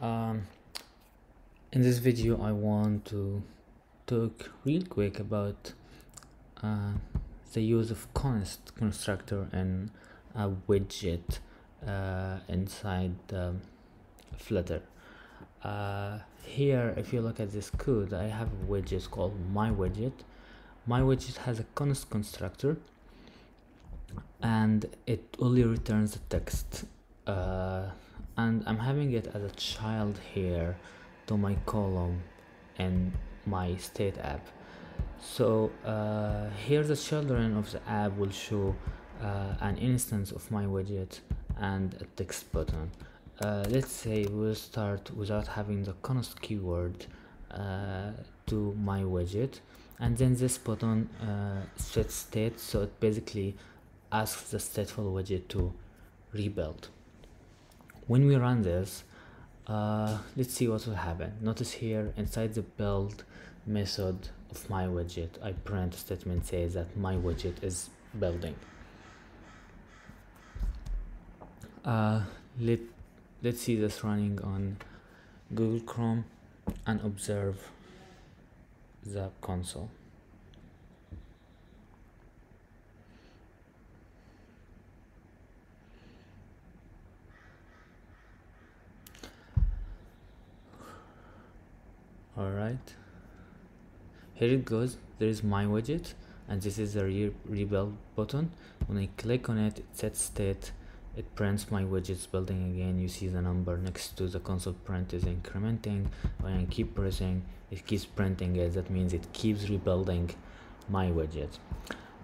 um, in this video I want to talk real quick about uh, the use of const constructor and a widget uh, inside Flutter. Uh, here if you look at this code I have a widget called my widget. My widget has a const constructor and it only returns the text uh, and I'm having it as a child here to my column in my state app. So uh, here the children of the app will show uh, an instance of my widget and a text button. Uh, let's say we'll start without having the const keyword uh, to my widget. And then this button uh, set state so it basically asks the stateful widget to rebuild when we run this uh, let's see what will happen. Notice here inside the build method of my widget I print a statement says that my widget is building. Uh, let let's see this running on Google Chrome and observe the console alright here it goes. There is my widget and this is the re rebuild button. When I click on it it sets state. It prints my widgets building again. You see the number next to the console print is incrementing. When I keep pressing it keeps printing it. That means it keeps rebuilding my widget.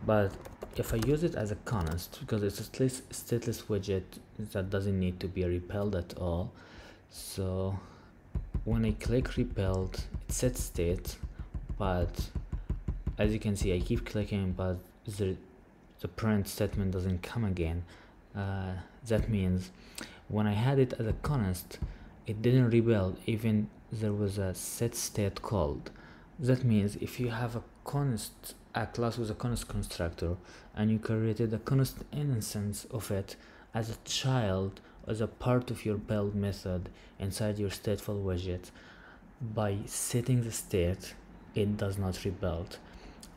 But if I use it as a const because it's a stateless widget that doesn't need to be repelled at all so when I click rebuild it sets state but as you can see I keep clicking but the, the print statement doesn't come again. Uh, that means when I had it as a const it didn't rebuild even there was a set state called. That means if you have a const a class with a const constructor and you created a const instance of it as a child as a part of your build method inside your stateful widget. By setting the state it does not rebuild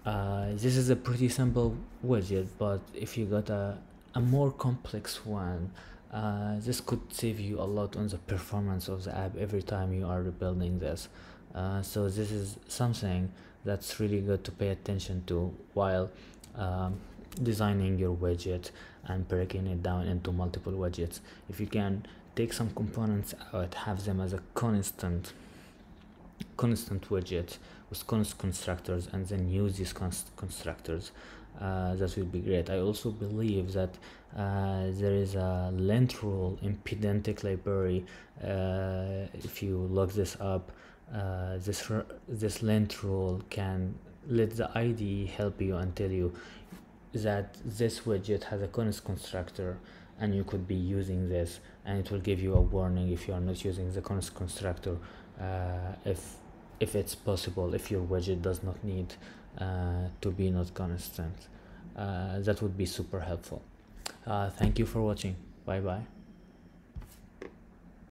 uh, this is a pretty simple widget but if you got a, a more complex one uh, this could save you a lot on the performance of the app every time you are rebuilding this. Uh, so this is something that's really good to pay attention to while um, designing your widget and breaking it down into multiple widgets. If you can take some components out have them as a constant constant widget with const constructors and then use these const constructors uh, that would be great. I also believe that uh, there is a lint rule in pedantic library uh, if you look this up uh, this this lint rule can let the IDE help you and tell you that this widget has a const constructor and you could be using this and it will give you a warning if you are not using the const constructor uh, if if it's possible if your widget does not need uh, to be not constant uh, that would be super helpful. Uh, thank you for watching. Bye bye